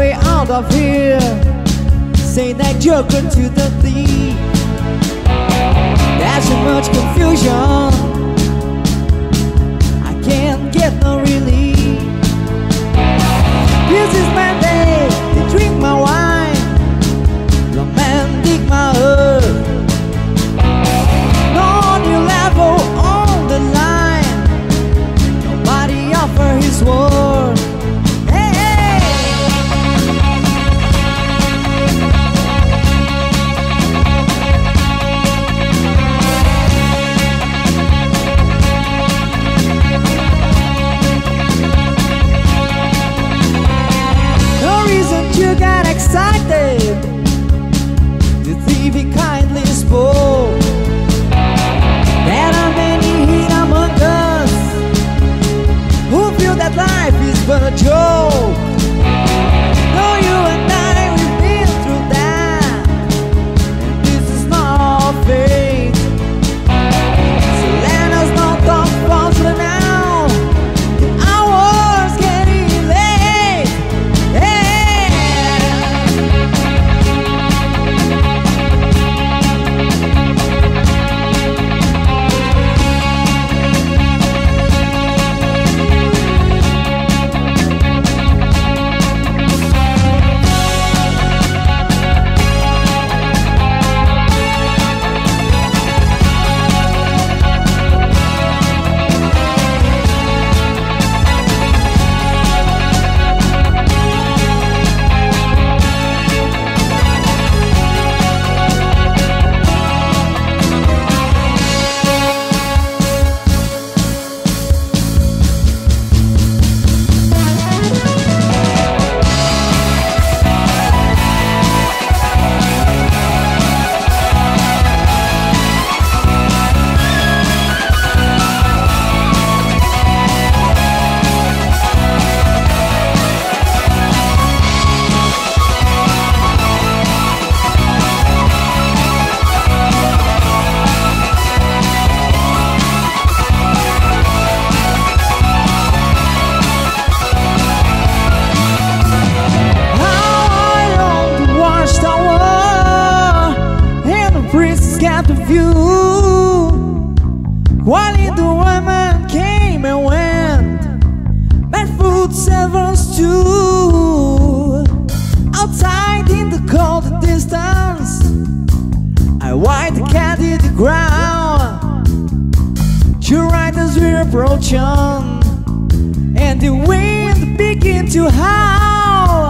out of here. Say that joker to the thief. There's so much confusion. But a the view While the women came and went. Barefoot servants too. Outside in the cold distance I wipe the cat in the ground. Two riders were approaching And the wind began to howl